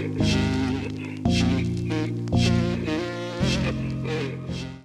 change.